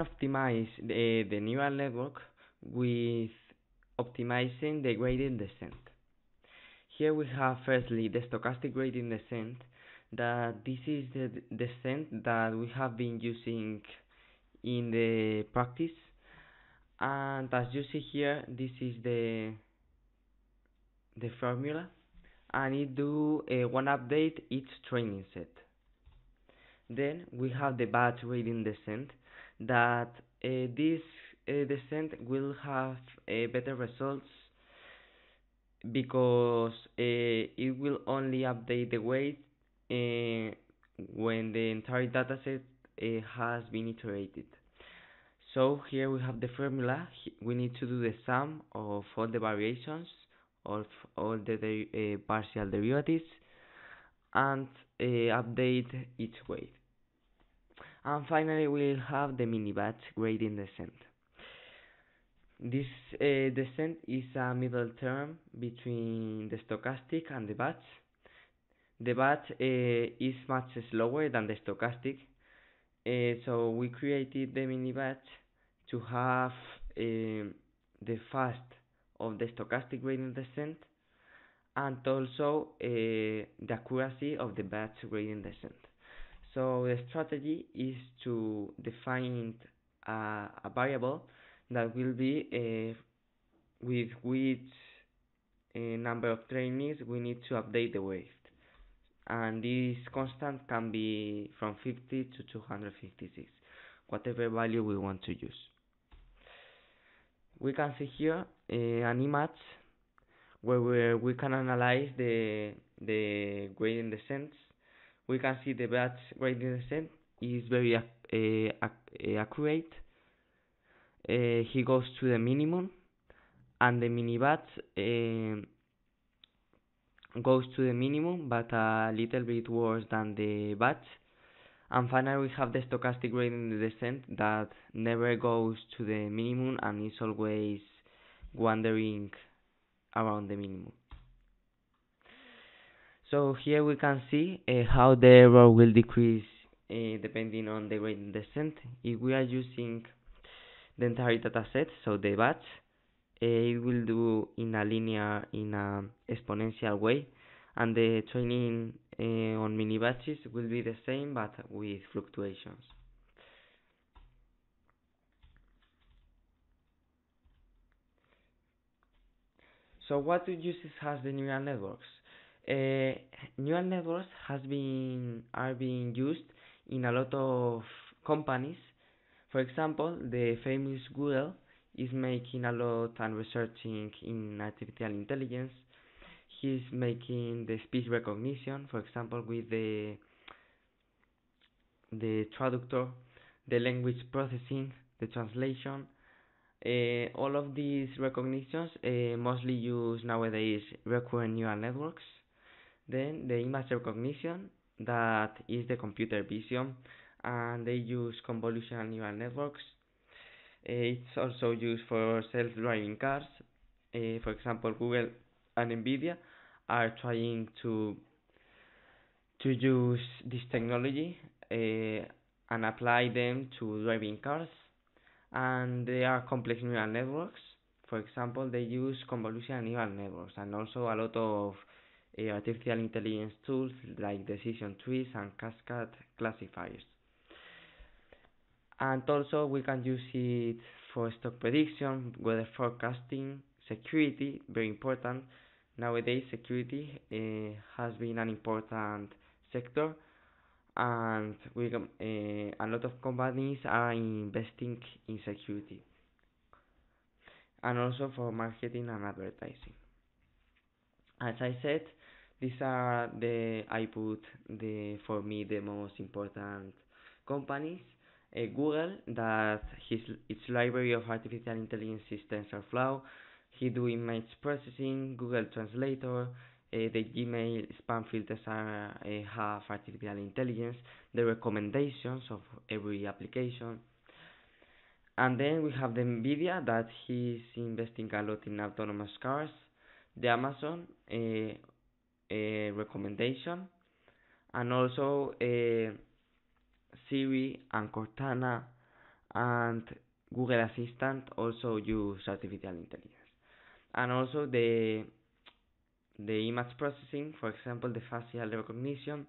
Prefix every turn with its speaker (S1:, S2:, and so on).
S1: optimize the, the neural network with optimizing the gradient descent. Here we have firstly the stochastic gradient descent that this is the descent that we have been using in the practice and as you see here this is the the formula and it do one update each training set then we have the batch gradient descent that uh, this uh, descent will have uh, better results because it will only update the weight when the entire dataset has been iterated. So here we have the formula. We need to do the sum of all the variations of all the de uh, partial derivatives and uh, update each weight. And finally we'll have the mini batch gradient descent. This uh, descent is a middle term between the stochastic and the batch. The batch uh, is much slower than the stochastic, uh, so we created the mini batch to have uh, the fast of the stochastic gradient descent and also uh, the accuracy of the batch gradient descent. So the strategy is to define a, a variable that will be uh, with which uh, number of trainees we need to update the weight and this constant can be from 50 to 256 whatever value we want to use. We can see here uh, an image where we, can analyze the the gradient descents we can see the batch gradient descent is very uh, accurate. Uh, he goes to the minimum and the mini batch uh, goes to the minimum but a little bit worse than the batch. And finally we have the stochastic gradient descent that never goes to the minimum and is always wandering around the minimum so here we can see uh, how the error will decrease uh, depending on the gradient descent if we are using the entire data set, so the batch, uh, it will do in a linear, in a exponential way, and the training uh, on mini batches will be the same but with fluctuations. So what uses has the neural networks? Uh, neural networks has been are being used in a lot of companies for example, the famous Google is making a lot and researching in artificial intelligence. He's making the speech recognition, for example, with the the traductor, the language processing, the translation. Uh, all of these recognitions uh, mostly use nowadays recurrent neural networks. Then the image recognition, that is the computer vision and they use convolutional neural networks. Uh, it's also used for self-driving cars. Uh, for example, Google and Nvidia are trying to to use this technology uh, and apply them to driving cars. And they are complex neural networks. For example, they use convolutional neural networks and also a lot of artificial intelligence tools like decision trees and cascade classifiers and also we can use it for stock prediction, weather forecasting, security, very important. Nowadays, security uh, has been an important sector, and we uh, a lot of companies are investing in security, and also for marketing and advertising. As I said, these are the I put the for me the most important companies uh, Google that his its library of artificial intelligence is TensorFlow. He do image processing, Google Translator, uh, the Gmail spam filters are, uh, have artificial intelligence, the recommendations of every application. And then we have the Nvidia that he's investing a lot in autonomous cars, the Amazon uh, recommendation, and also uh, Siri and Cortana and Google Assistant also use artificial intelligence. And also the the image processing, for example, the facial recognition